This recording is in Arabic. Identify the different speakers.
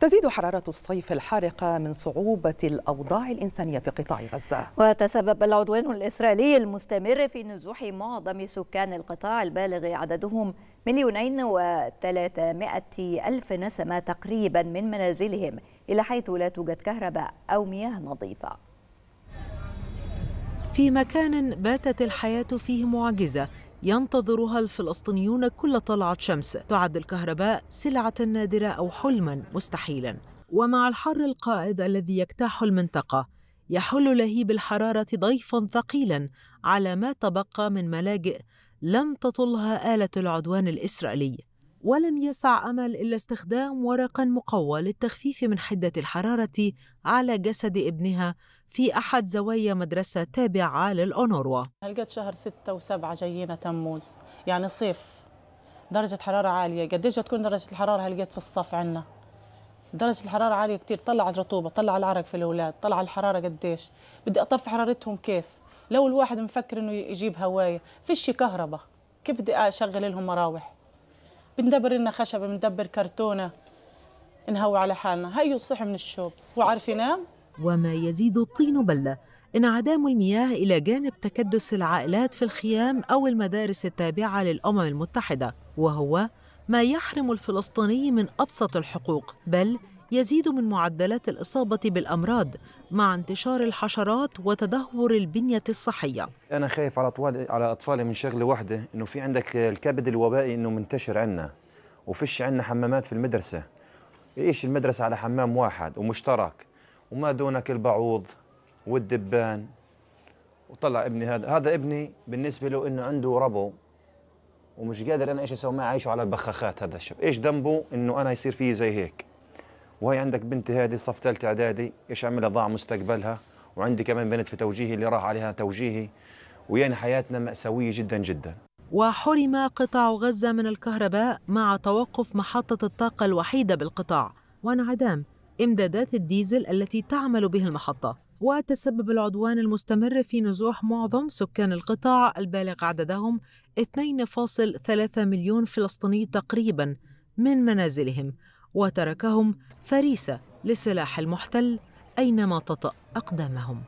Speaker 1: تزيد حرارة الصيف الحارقة من صعوبة الأوضاع الإنسانية في قطاع غزة.
Speaker 2: وتسبب العدوان الإسرائيلي المستمر في نزوح معظم سكان القطاع البالغ عددهم مليونين وثلاثمائة ألف نسمة تقريبا من منازلهم إلى حيث لا توجد كهرباء أو مياه نظيفة.
Speaker 3: في مكان باتت الحياة فيه معجزة ينتظرها الفلسطينيون كل طلعة شمس. تعد الكهرباء سلعة نادرة أو حلما مستحيلا. ومع الحر القائد الذي يجتاح المنطقة يحل لهيب الحرارة ضيفا ثقيلا على ما تبقى من ملاجئ لم تطلها آلة العدوان الإسرائيلي. ولم يسع أمل إلا استخدام ورق مقوى للتخفيف من حدة الحرارة على جسد ابنها في أحد زوايا مدرسة تابعة للأونروا
Speaker 4: هلقت شهر ستة وسبعة جايين تموز؟ يعني صيف. درجة حرارة عالية. قديش تكون درجة الحرارة هلقيت في الصف عنا؟ درجة الحرارة عالية كتير. طلع الرطوبة طلع العرق في الأولاد طلع الحرارة قديش بدي أطفي حرارتهم كيف؟ لو الواحد مفكر إنه يجيب هواية فيش كهرباء. كيف بدي أشغل لهم مراوح؟ بندبر لنا خشبة بندبر كرتونة. نهوي على حالنا. هيو صح من الشوب. هو عارف ينام؟
Speaker 3: وما يزيد الطين بلة انعدام المياه إلى جانب تكدس العائلات في الخيام أو المدارس التابعة للأمم المتحدة وهو ما يحرم الفلسطيني من أبسط الحقوق بل يزيد من معدلات الإصابة بالأمراض مع انتشار الحشرات وتدهور البنية الصحية.
Speaker 5: أنا خايف على أطفال على أطفالي من شغلة واحدة إنه في عندك الكبد الوبائي إنه منتشر عندنا وفيش عندنا حمامات في المدرسة. إيش المدرسة على حمام واحد ومشترك؟ وما دونك البعوض والدبان. وطلع ابني هذا هذا ابني بالنسبة له إنه عنده ربو ومش قادر أنا إيش أسوي؟ معه عايشه على البخاخات هذا الشاب إيش ذنبه؟ إنه أنا يصير فيه زي هيك. وهي عندك بنتي هذه صف ثالثة إعدادي إيش عملها؟ ضاع مستقبلها. وعندي كمان بنت في توجيهي اللي راح عليها توجيهي. ويعني حياتنا مأساوية جدا جدا.
Speaker 3: وحرم قطاع غزة من الكهرباء مع توقف محطة الطاقة الوحيدة بالقطاع. وانعدام إمدادات الديزل التي تعمل به المحطة. وتسبب العدوان المستمر في نزوح معظم سكان القطاع البالغ عددهم 2.3 مليون فلسطيني تقريبا من منازلهم. وتركهم فريسة لسلاح المحتل أينما تطأ أقدامهم.